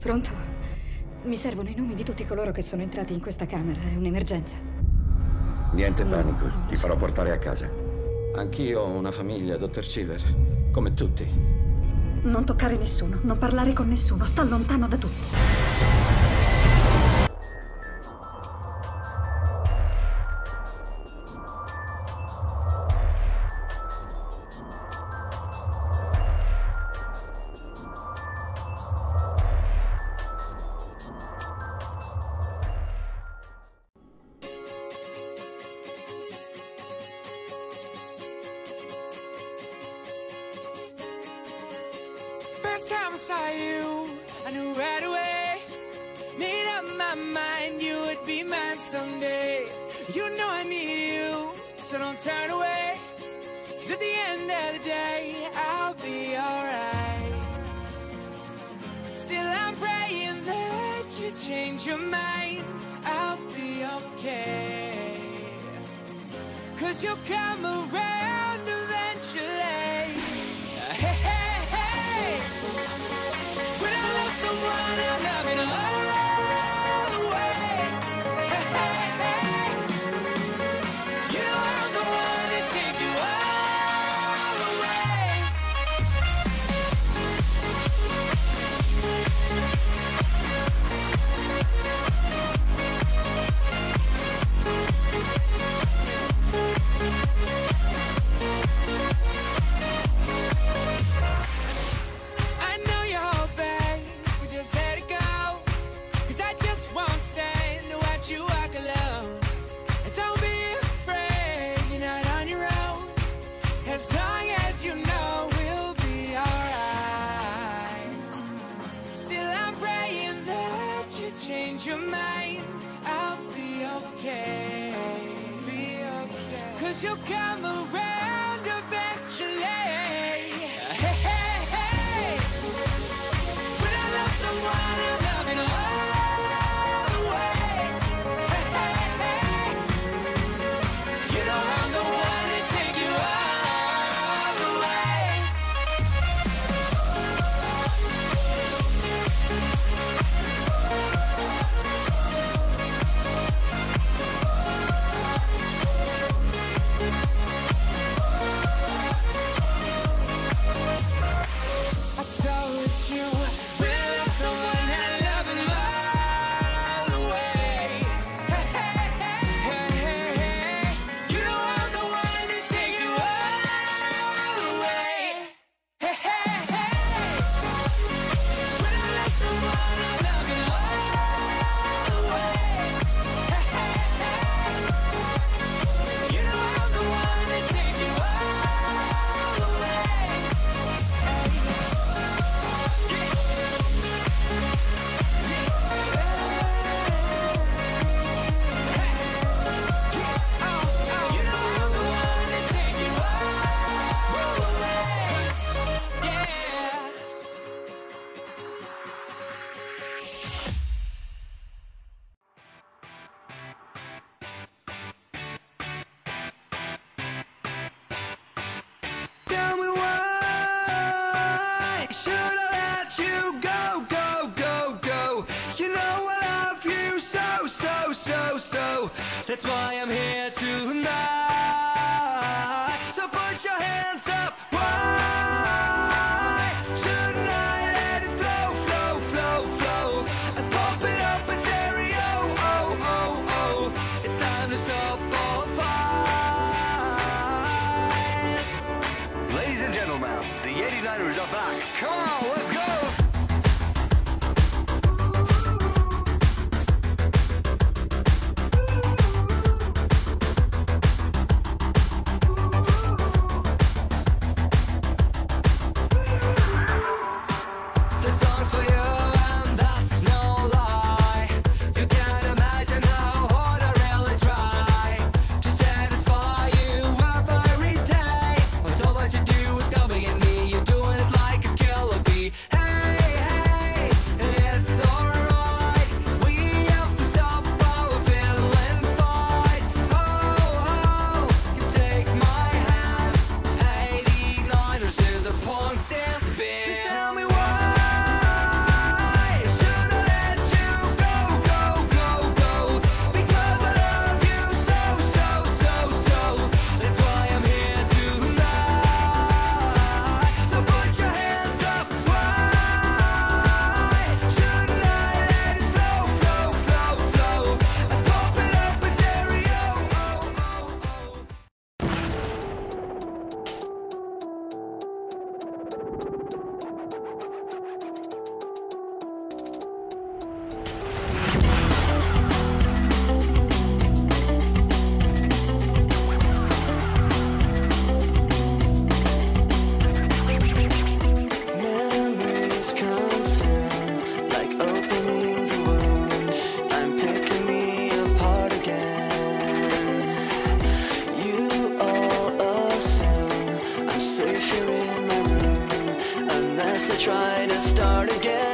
Pronto? Mi servono i nomi di tutti coloro che sono entrati in questa camera. È un'emergenza. Niente panico, ti farò portare a casa. Anch'io ho una famiglia, dottor Cheever. Come tutti. Non toccare nessuno, non parlare con nessuno, sta lontano da tutti. Time I saw you, I knew right away. Made up my mind you would be mine someday. You know I need you, so don't turn away. Cause at the end of the day, I'll be alright. Still, I'm praying that you change your mind. I'll be okay. Cause you'll come around okay. Cause should I let you go, go, go, go? You know I love you so, so, so, so. That's why I'm here tonight. So put your hands up. 89ers are back. Come on, let's go! I'll try to start again.